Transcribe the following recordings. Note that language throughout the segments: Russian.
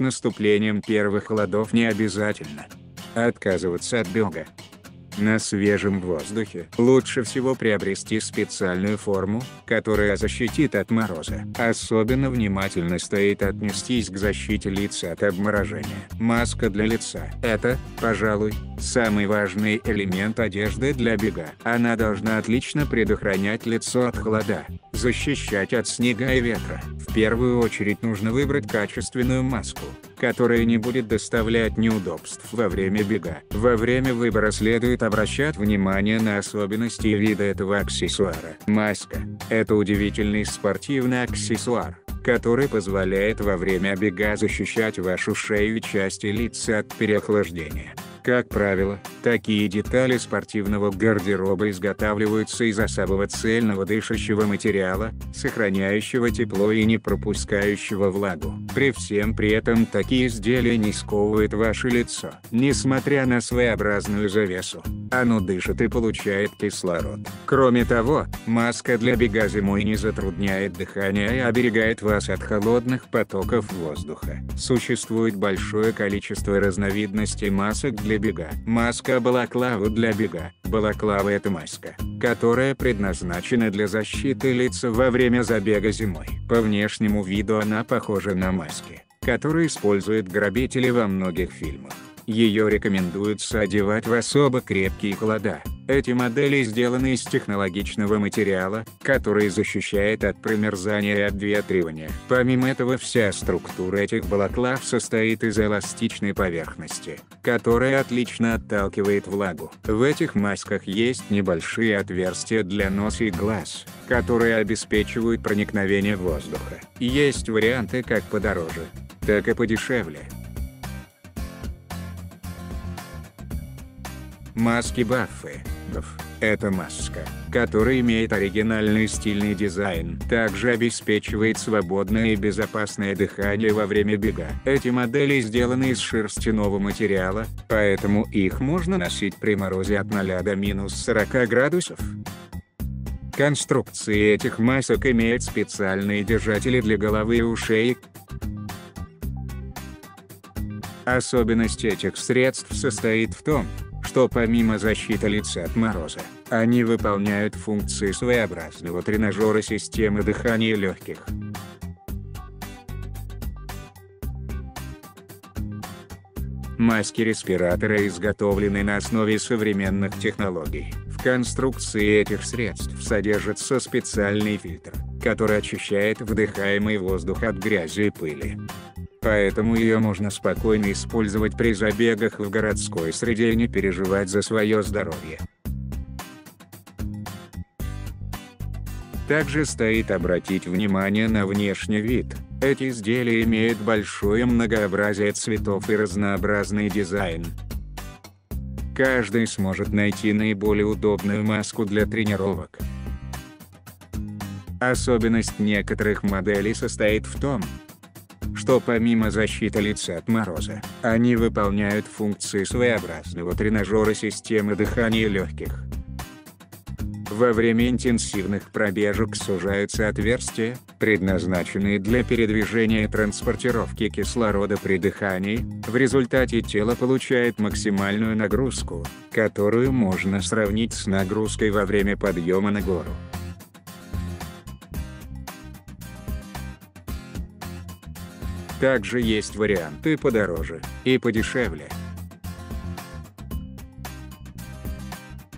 с наступлением первых холодов не обязательно отказываться от бега. На свежем воздухе лучше всего приобрести специальную форму, которая защитит от мороза. Особенно внимательно стоит отнестись к защите лица от обморожения. Маска для лица – это, пожалуй, самый важный элемент одежды для бега. Она должна отлично предохранять лицо от холода, защищать от снега и ветра. В первую очередь нужно выбрать качественную маску, которая не будет доставлять неудобств во время бега. Во время выбора следует обращать внимание на особенности вида этого аксессуара. Маска – это удивительный спортивный аксессуар, который позволяет во время бега защищать вашу шею и части лица от переохлаждения. Как правило, такие детали спортивного гардероба изготавливаются из особого цельного дышащего материала, сохраняющего тепло и не пропускающего влагу. При всем при этом такие изделия не сковывают ваше лицо. Несмотря на своеобразную завесу, оно дышит и получает кислород. Кроме того, маска для бега зимой не затрудняет дыхание и оберегает вас от холодных потоков воздуха. Существует большое количество разновидностей масок для бега. Маска балаклава для бега. Балаклава это маска, которая предназначена для защиты лица во время забега зимой. По внешнему виду она похожа на маски, которые используют грабители во многих фильмах. Ее рекомендуется одевать в особо крепкие холода. Эти модели сделаны из технологичного материала, который защищает от промерзания и обветривания. Помимо этого вся структура этих балаклав состоит из эластичной поверхности, которая отлично отталкивает влагу. В этих масках есть небольшие отверстия для носа и глаз, которые обеспечивают проникновение воздуха. Есть варианты как подороже, так и подешевле. Маски Баффы. Это маска, которая имеет оригинальный стильный дизайн. Также обеспечивает свободное и безопасное дыхание во время бега. Эти модели сделаны из шерстяного материала, поэтому их можно носить при морозе от 0 до минус 40 градусов. Конструкции этих масок имеют специальные держатели для головы и ушей. Особенность этих средств состоит в том, что помимо защиты лица от мороза, они выполняют функции своеобразного тренажера системы дыхания легких. Маски респиратора изготовлены на основе современных технологий. В конструкции этих средств содержится специальный фильтр, который очищает вдыхаемый воздух от грязи и пыли поэтому ее можно спокойно использовать при забегах в городской среде и не переживать за свое здоровье. Также стоит обратить внимание на внешний вид. Эти изделия имеют большое многообразие цветов и разнообразный дизайн. Каждый сможет найти наиболее удобную маску для тренировок. Особенность некоторых моделей состоит в том, что помимо защиты лица от мороза, они выполняют функции своеобразного тренажера системы дыхания легких. Во время интенсивных пробежек сужаются отверстия, предназначенные для передвижения и транспортировки кислорода при дыхании, в результате тело получает максимальную нагрузку, которую можно сравнить с нагрузкой во время подъема на гору. Также есть варианты подороже и подешевле.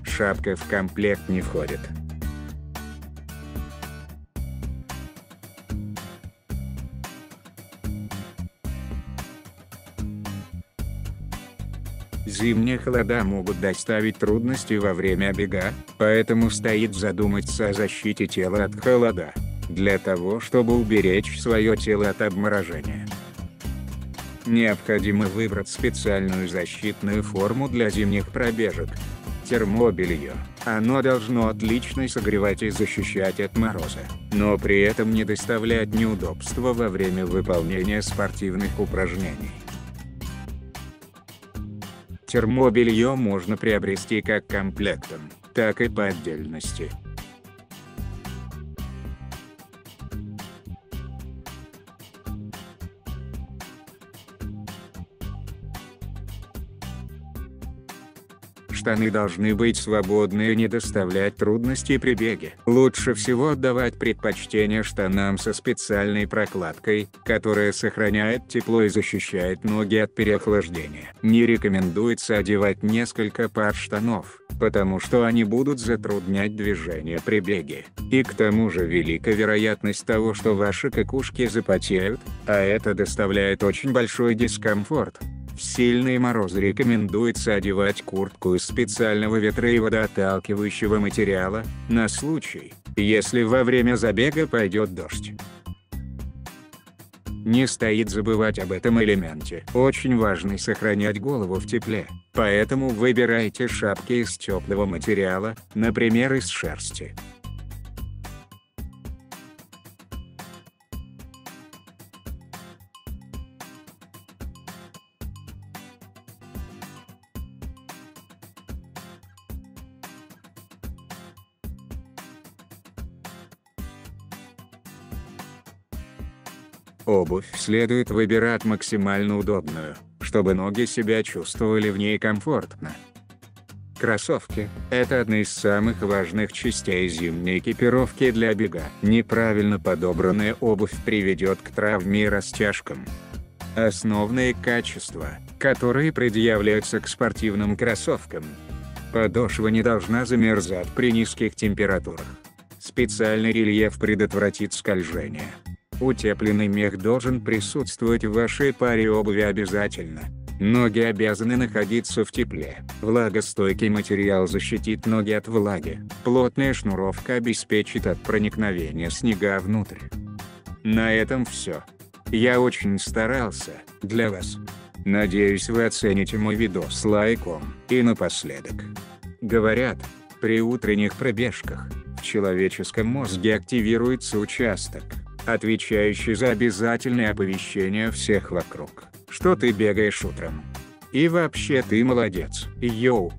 Шапка в комплект не входит. Зимние холода могут доставить трудности во время бега, поэтому стоит задуматься о защите тела от холода для того чтобы уберечь свое тело от обморожения. Необходимо выбрать специальную защитную форму для зимних пробежек. Термобелье. Оно должно отлично согревать и защищать от мороза, но при этом не доставлять неудобства во время выполнения спортивных упражнений. Термобелье можно приобрести как комплектом, так и по отдельности. Штаны должны быть свободны и не доставлять трудностей при беге. Лучше всего отдавать предпочтение штанам со специальной прокладкой, которая сохраняет тепло и защищает ноги от переохлаждения. Не рекомендуется одевать несколько пар штанов, потому что они будут затруднять движение при беге. И к тому же велика вероятность того, что ваши какушки запотеют, а это доставляет очень большой дискомфорт. В сильные морозы рекомендуется одевать куртку из специального ветра и водоотталкивающего материала, на случай, если во время забега пойдет дождь. Не стоит забывать об этом элементе. Очень важно сохранять голову в тепле, поэтому выбирайте шапки из теплого материала, например из шерсти. Обувь следует выбирать максимально удобную, чтобы ноги себя чувствовали в ней комфортно. Кроссовки – это одна из самых важных частей зимней экипировки для бега. Неправильно подобранная обувь приведет к травме и растяжкам. Основные качества, которые предъявляются к спортивным кроссовкам. Подошва не должна замерзать при низких температурах. Специальный рельеф предотвратит скольжение. Утепленный мех должен присутствовать в вашей паре обуви обязательно. Ноги обязаны находиться в тепле. Влагостойкий материал защитит ноги от влаги. Плотная шнуровка обеспечит от проникновения снега внутрь. На этом все. Я очень старался, для вас. Надеюсь вы оцените мой видос лайком. И напоследок. Говорят, при утренних пробежках, в человеческом мозге активируется участок, отвечающий за обязательное оповещение всех вокруг, что ты бегаешь утром. И вообще ты молодец. Йоу.